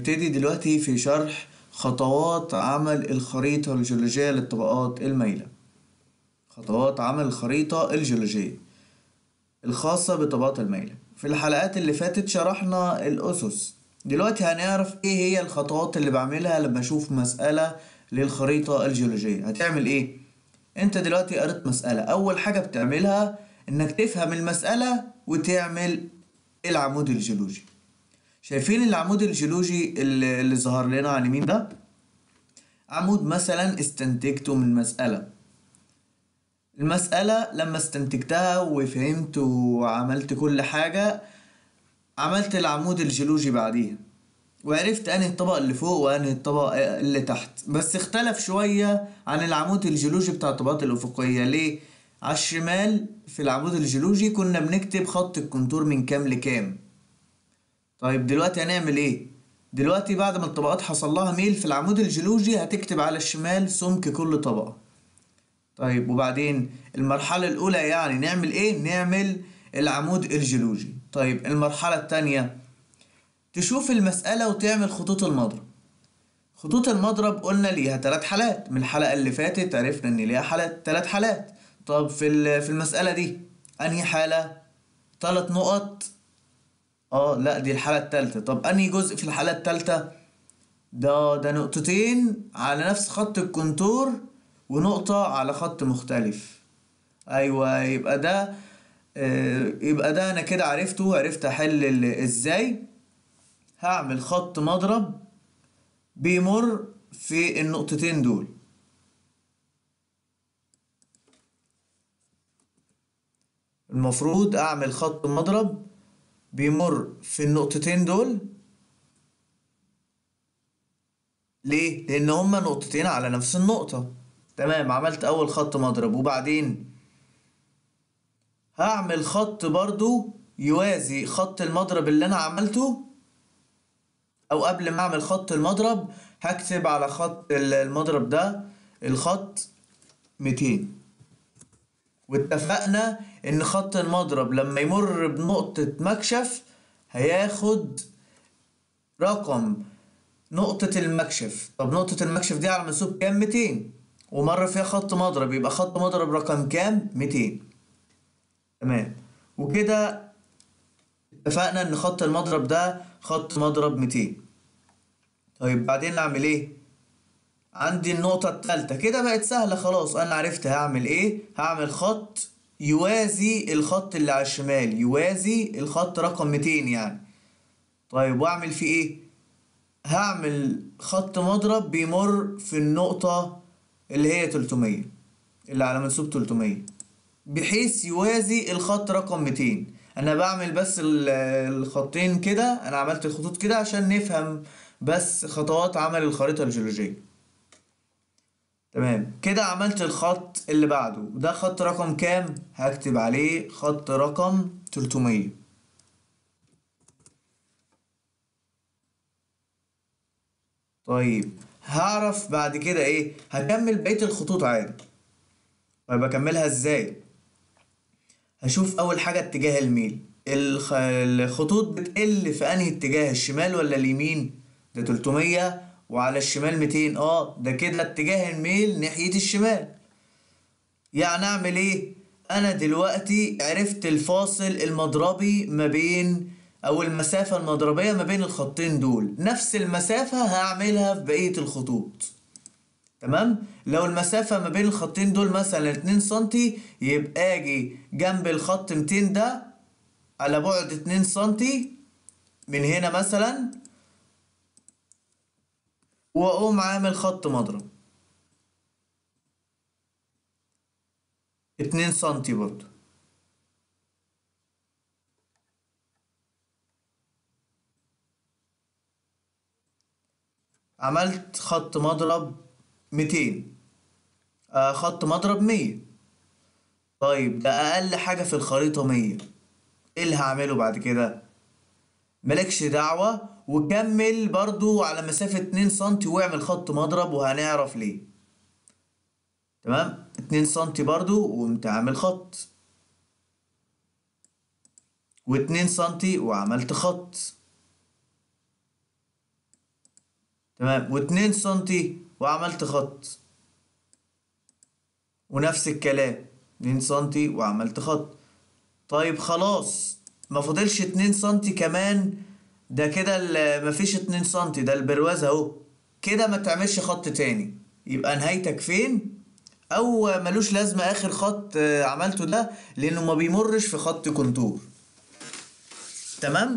نبتدي دلوقتي في شرح خطوات عمل الخريطة الجيولوجية للطبقات المايلة خطوات عمل الخريطة الجيولوجية الخاصة بالطبقات المايلة في الحلقات اللي فاتت شرحنا الأسس. دلوقتي هنعرف إيه هي الخطوات اللي بعملها لما أشوف مسألة للخريطة الجيولوجية. هتعمل إيه؟ أنت دلوقتي قريت مسألة. أول حاجة بتعملها إنك تفهم المسألة وتعمل العمود الجيولوجي. شايفين العمود الجيولوجي اللي, ظهر لنا على اليمين ده؟ عمود مثلا استنتجته من مسألة. المسألة لما استنتجتها وفهمت وعملت كل حاجة عملت العمود الجيولوجي بعديها. وعرفت أنهي الطبق اللي فوق وأنهي الطبق اللي تحت. بس اختلف شوية عن العمود الجيولوجي بتاع الطبقات الأفقية. ليه؟ على الشمال في العمود الجيولوجي كنا بنكتب خط الكونتور من كام لكام. طيب دلوقتي هنعمل إيه؟ دلوقتي بعد ما الطبقات حصل لها ميل في العمود الجيولوجي هتكتب على الشمال سمك كل طبقة. طيب وبعدين المرحلة الأولى يعني نعمل إيه؟ نعمل العمود الجيولوجي. طيب المرحلة التانية تشوف المسألة وتعمل خطوط المضرب. خطوط المضرب قلنا ليها تلات حالات. من الحلقة اللي فاتت عرفنا إن ليها حالات تلات حالات. طب في في المسألة دي أنهي حالة؟ تلات نقط. آه لا دي الحالة التالتة. طب أنهي جزء في الحالة التالتة؟ ده ده نقطتين على نفس خط الكونتور ونقطة على خط مختلف. أيوه يبقى ده آه يبقى ده أنا كده عرفته عرفت أحل إزاي هعمل خط مضرب بيمر في النقطتين دول. المفروض أعمل خط مضرب بيمر في النقطتين دول؟ ليه؟ لأن هما نقطتين على نفس النقطة. تمام عملت أول خط مضرب وبعدين هعمل خط برضو يوازي خط المضرب اللي أنا عملته أو قبل ما أعمل خط المضرب هكتب على خط المضرب ده الخط 200 واتفقنا إن خط المضرب لما يمر بنقطة مكشف هياخد رقم نقطة المكشف. طب نقطة المكشف دي على منسوب كام؟ 200 ومر فيها خط مضرب يبقى خط مضرب رقم كام؟ 200 تمام. وكده اتفقنا إن خط المضرب ده خط مضرب 200 طيب بعدين نعمل إيه؟ عندي النقطة التالتة. كده بقت سهلة خلاص. أنا عرفت هعمل إيه؟ هعمل خط يوازي الخط اللي على الشمال. يوازي الخط رقم 200 يعني. طيب وأعمل فيه إيه؟ هعمل خط مضرب بيمر في النقطة اللي هي 300 اللي على منسوب 300 بحيث يوازي الخط رقم 200 أنا بعمل بس الخطين كده. أنا عملت الخطوط كده عشان نفهم بس خطوات عمل الخريطة الجيولوجية. تمام. كده عملت الخط اللي بعده. ده خط رقم كام؟ هكتب عليه خط رقم 300 طيب هعرف بعد كده إيه؟ هكمل بقية الخطوط عادي. طيب اكملها إزاي؟ هشوف أول حاجة اتجاه الميل. الخ... الخطوط بتقل في أنهي اتجاه الشمال ولا اليمين؟ ده 300 وعلى الشمال 200 آه ده كده اتجاه الميل ناحية الشمال. يعني أعمل إيه؟ أنا دلوقتي عرفت الفاصل المضربي ما بين أو المسافة المضربية ما بين الخطين دول. نفس المسافة هعملها في بقية الخطوط. تمام؟ لو المسافة ما بين الخطين دول مثلا 2 سنتي يبقى آجي جنب الخط 200 ده على بعد 2 سنتي من هنا مثلا وأقوم عامل خط مضرب. 2 سنتي برضو. عملت خط مضرب 200 آه خط مضرب 100 طيب ده أقل حاجة في الخريطة 100 إيه اللي هعمله بعد كده؟ مالكش دعوة وكمل برضو على مسافة 2 سنتي واعمل خط مضرب وهنعرف ليه. تمام؟ 2 سنتي برضو وقمت عامل خط. واتنين سنتي وعملت خط. تمام؟ واتنين سنتي وعملت خط. ونفس الكلام. اتنين سنتي وعملت خط. طيب خلاص. ما فاضلش اتنين سنتي كمان. ده كده مفيش اتنين سنتي ده البرواز اهو. كده ما تعملش خط تاني. يبقى نهايتك فين؟ أو ملوش لازمة آخر خط آه، عملته ده لأنه ما بيمرش في خط كونتور. تمام؟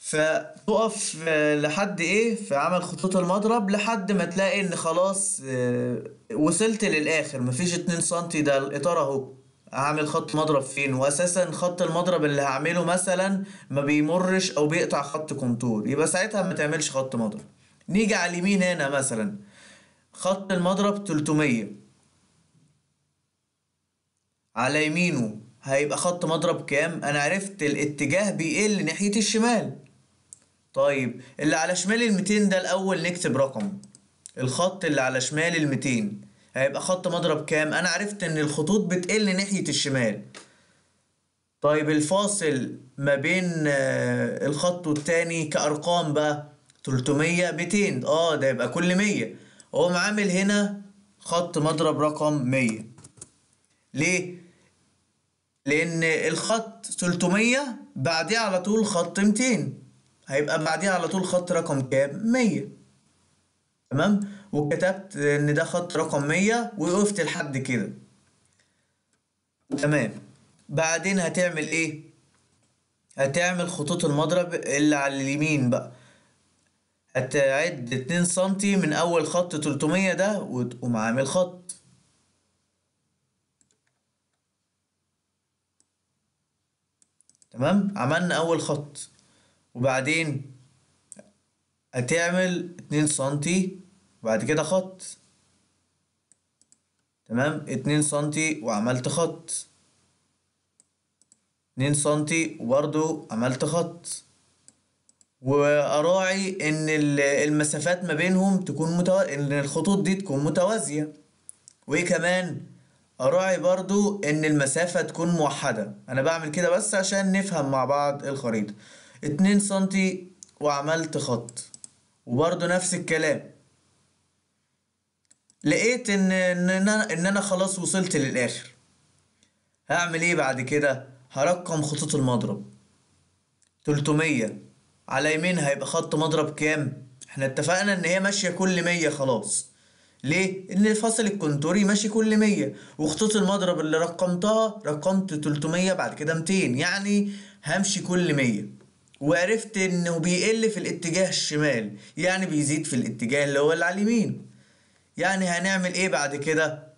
فتقف آه، لحد إيه؟ في عمل خطوط المضرب لحد ما تلاقي إن خلاص آه، وصلت للآخر. مفيش اتنين سنتي ده الإطار اهو. هعمل خط مضرب فين؟ واساسا خط المضرب اللي هعمله مثلا ما بيمرش أو بيقطع خط كونتور. يبقى ساعتها ما تعملش خط مضرب. نيجي على اليمين هنا مثلا. خط المضرب 300 على يمينه هيبقى خط مضرب كام؟ أنا عرفت الاتجاه بيقل ناحية الشمال. طيب اللي على شمال ال 200 ده الأول نكتب رقم. الخط اللي على شمال ال 200 هيبقى خط مضرب كام؟ أنا عرفت إن الخطوط بتقل ناحية الشمال. طيب الفاصل ما بين آه، الخط والتاني كأرقام بقى. 300 200 آه ده يبقى كل 100 هو عامل هنا خط مضرب رقم 100 ليه؟ لأن الخط 300 بعديه على طول خط 200 هيبقى بعديه على طول خط رقم كام؟ 100 تمام؟ وكتبت إن ده خط رقم 100 ووقفت لحد كده. تمام. بعدين هتعمل إيه؟ هتعمل خطوط المضرب اللي على اليمين بقى. هتعد 2 سنتي من أول خط 300 ده وتقوم عامل خط. تمام؟ عملنا أول خط. وبعدين هتعمل اتنين سنتي وبعد كده خط. تمام؟ اتنين سنتي وعملت خط. اتنين سنتي وبرضو عملت خط. وأراعي إن ال- المسافات ما بينهم تكون متو... إن الخطوط دي تكون متوازية. وإيه كمان؟ أراعي برضو إن المسافة تكون موحدة. أنا بعمل كده بس عشان نفهم مع بعض الخريطة. اتنين سنتي وعملت خط. وبرضو نفس الكلام. لقيت ان إن أنا إن أنا خلاص وصلت للآخر. هعمل إيه بعد كده؟ هرقم خطوط المضرب. 300 على يمين هيبقى خط مضرب كام؟ إحنا اتفقنا إن هي ماشية كل 100 خلاص. ليه؟ إن الفاصل الكونتوري ماشي كل 100 وخطوط المضرب اللي رقمتها رقمت 300 بعد كده 200 يعني همشي كل 100 وعرفت إنه بيقل في الاتجاه الشمال. يعني بيزيد في الاتجاه اللي هو اللي على اليمين. يعني هنعمل إيه بعد كده؟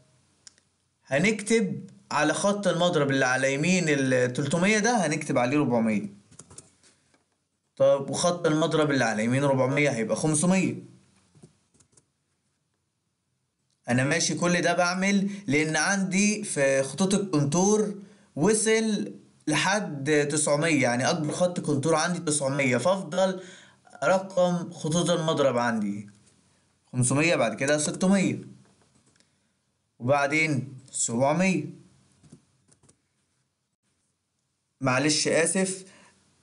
هنكتب على خط المضرب اللي على يمين ال 300 ده هنكتب عليه 400 طب وخط المضرب اللي على يمين 400 هيبقى 500 أنا ماشي كل ده بعمل لأن عندي في خطوط الكونتور وصل لحد 900 يعني أكبر خط كونتور عندي 900 فأفضل رقم خطوط المضرب عندي. 500 بعد كده 600 وبعدين 700 معلش آسف.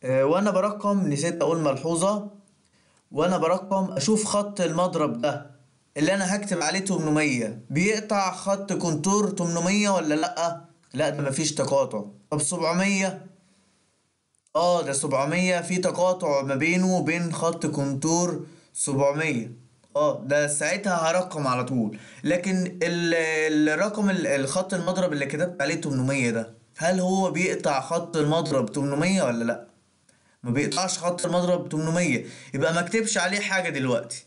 آه، وأنا برقم نسيت أقول ملحوظة. وأنا برقم أشوف خط المضرب ده. اللي أنا هكتب عليه 800 بيقطع خط كونتور 800 ولا لأ؟ لأ ده مفيش تقاطع. طب 700 آه ده 700 في تقاطع ما بينه وبين خط كونتور 700 آه ده ساعتها هرقم على طول. لكن ال- الرقم ال- الخط المضرب اللي كتبت عليه 800 ده هل هو بيقطع خط المضرب 800 ولا لأ؟ ما بيقطعش خط المضرب 800 يبقى ما اكتبش عليه حاجة دلوقتي.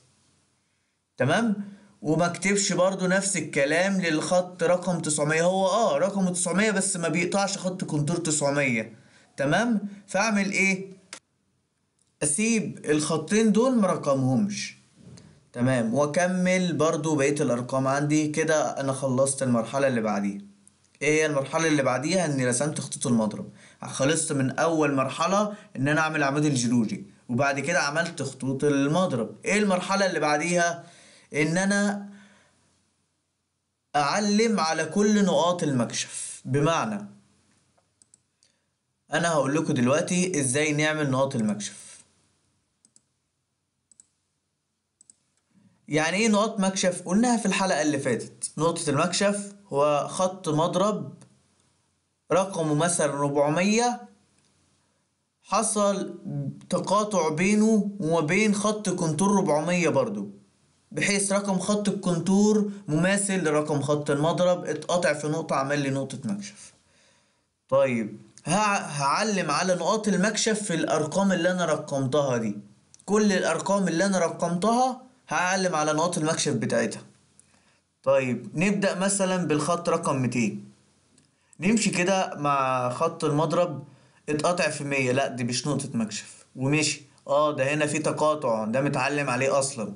تمام؟ وما اكتبش برضو نفس الكلام للخط رقم 900 هو آه رقم 900 بس ما بيقطعش خط كونتور 900 تمام؟ فاعمل إيه؟ أسيب الخطين دول مرقمهمش تمام. وأكمل برضو بقية الأرقام عندي كده. أنا خلصت المرحلة اللي بعديها. إيه هي المرحلة اللي بعديها؟ إني رسمت خطوط المضرب. خلصت من أول مرحلة إن أنا أعمل عمود الجيولوجي. وبعد كده عملت خطوط المضرب. إيه المرحلة اللي بعديها؟ إن أنا أعلم على كل نقاط المكشف. بمعنى أنا هقول لكم دلوقتي إزاي نعمل نقاط المكشف. يعني إيه نقاط مكشف؟ قلناها في الحلقة اللي فاتت. نقطة المكشف هو خط مضرب رقمه مثلا 400 حصل تقاطع بينه وما بين خط كونتور 400 برضو بحيث رقم خط الكونتور مماثل لرقم خط المضرب. اتقطع في نقطة عمل لي نقطة مكشف. طيب هعلم على نقاط المكشف في الأرقام اللي أنا رقمتها دي. كل الأرقام اللي أنا رقمتها هعلم على نقاط المكشف بتاعتها. طيب نبدأ مثلا بالخط رقم 200 نمشي كده مع خط المضرب اتقطع في 100 لا دي مش نقطة مكشف. ومشي. آه ده هنا في تقاطع. ده متعلم عليه أصلا.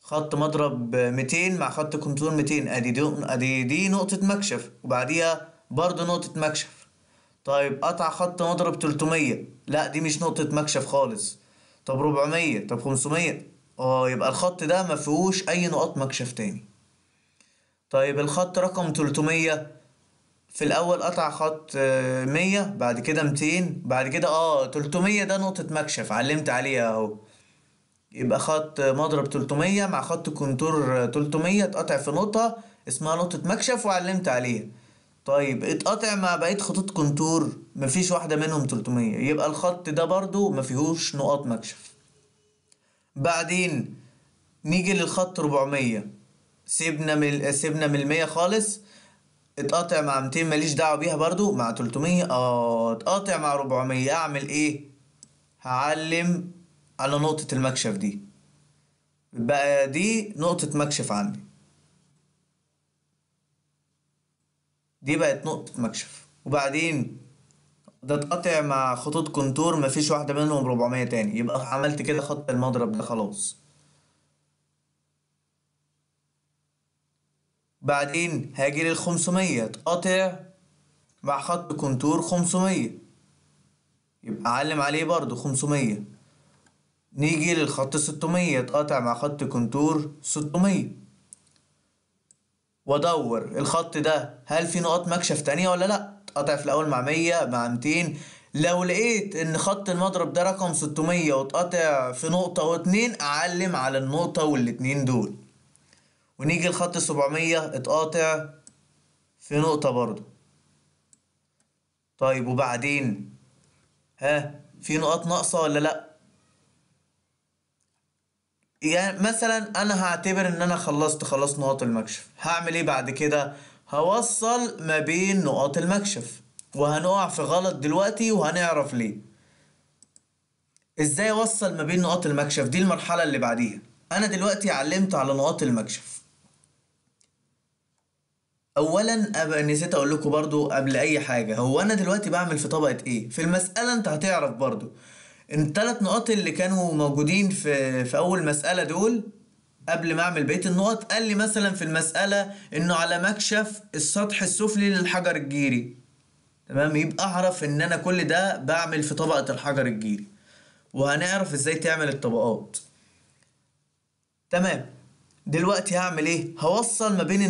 خط مضرب 200 مع خط كنترول 200 أدي دي أدي دي نقطة مكشف. وبعديها برضه نقطة مكشف. طيب قطع خط مضرب 300 لا دي مش نقطة مكشف خالص. طب 400 طب 500 آه يبقى الخط ده ما فيهوش أي نقاط مكشف تاني. طيب الخط رقم 300 في الأول قطع خط مية بعد كده ميتين بعد كده آه تلتمية ده نقطة مكشف علمت عليها أهو. يبقى خط مضرب تلتمية مع خط كونتور تلتمية اتقطع في نقطة اسمها نقطة مكشف وعلمت عليها. طيب اتقطع مع بقية خطوط كونتور مفيش واحدة منهم تلتمية. يبقى الخط ده برضو مفيهوش نقاط مكشف. بعدين نيجي للخط ربعمية. سيبنا من سيبنا من المية خالص. اتقاطع مع 200 ماليش دعوة بيها برضو مع 300 آه اتقاطع مع 400 أعمل إيه؟ هعلم على نقطة المكشف دي. بقى دي نقطة مكشف عندي. دي بقت نقطة مكشف. وبعدين ده اتقطع مع خطوط كونتور مفيش واحدة منهم 400 تاني. يبقى عملت كده خط المضرب ده خلاص. بعدين هاجي للخمسمية اتقطع مع خط كونتور خمسمية. يبقى أعلم عليه برضو خمسمية. نيجي للخط ستمية. اتقطع مع خط كونتور ستمية. وادور الخط ده هل في نقاط مكشف تانية ولا لأ؟ اتقطع في الأول مع مية مع ميتين. لو لقيت إن خط المضرب ده رقم ستمية واتقطع في نقطة واتنين أعلم على النقطة والاتنين دول. ونيجي لخط سبعمية اتقاطع في نقطة برضو طيب وبعدين؟ ها في نقاط ناقصة ولا لأ؟ يعني مثلا أنا هعتبر إن أنا خلصت خلاص نقاط المكشف. هعمل إيه بعد كده؟ هوصل ما بين نقاط المكشف. وهنقع في غلط دلوقتي وهنعرف ليه. إزاي أوصل ما بين نقاط المكشف؟ دي المرحلة اللي بعديها. أنا دلوقتي علمت على نقاط المكشف. اولا أبقى نسيت أقول لكم برضو قبل أي حاجة. هو أنا دلوقتي بعمل في طبقة إيه؟ في المسألة أنت هتعرف برضو. ان التلات نقاط اللي كانوا موجودين في في أول مسألة دول قبل ما أعمل بقية النقط قال لي مثلا في المسألة إنه على مكشف السطح السفلي للحجر الجيري. تمام؟ يبقى أعرف إن أنا كل ده بعمل في طبقة الحجر الجيري. وهنعرف إزاي تعمل الطبقات. تمام؟ دلوقتي هعمل إيه؟ هوصل ما بين